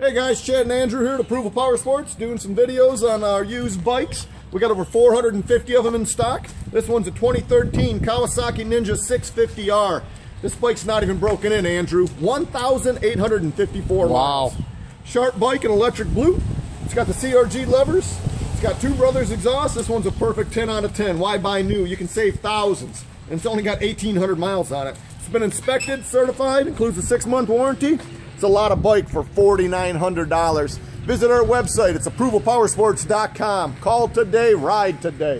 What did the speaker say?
Hey guys, Chad and Andrew here to Approval Power Sports, doing some videos on our used bikes. We got over 450 of them in stock. This one's a 2013 Kawasaki Ninja 650R. This bike's not even broken in, Andrew. 1,854 Wow. miles. Sharp bike in electric blue. It's got the CRG levers. It's got two brothers exhaust. This one's a perfect 10 out of 10. Why buy new? You can save thousands. And it's only got 1,800 miles on it. It's been inspected, certified, includes a six month warranty. It's a lot of bike for $4,900. Visit our website. It's approvalpowersports.com. Call today, ride today.